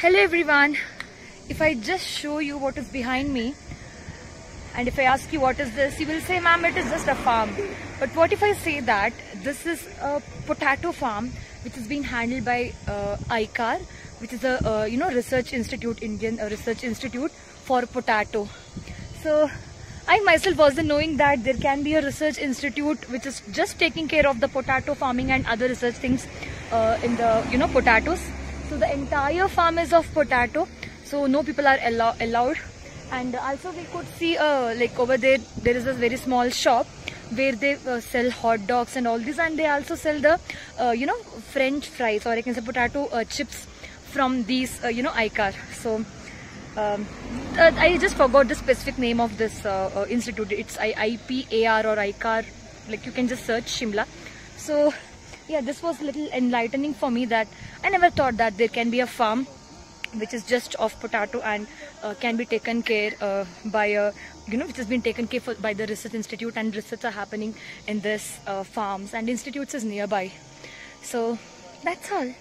Hello everyone. If I just show you what is behind me and if I ask you what is this, you will say ma'am it is just a farm. But what if I say that this is a potato farm which is being handled by uh, ICAR which is a uh, you know research institute, Indian uh, research institute for potato. So I myself wasn't knowing that there can be a research institute which is just taking care of the potato farming and other research things uh, in the you know potatoes. So the entire farm is of potato. So no people are allow allowed. And also we could see uh, like over there, there is a very small shop where they uh, sell hot dogs and all this and they also sell the uh, you know french fries or I can say potato uh, chips from these uh, you know ICAR. So um, uh, I just forgot the specific name of this institute. It's I IPAR or ICAR. Like you can just search Shimla. So yeah, this was a little enlightening for me that I never thought that there can be a farm which is just of potato and uh, can be taken care uh, by a you know which has been taken care for by the research institute and research are happening in this uh, farms and institutes is nearby. So that's all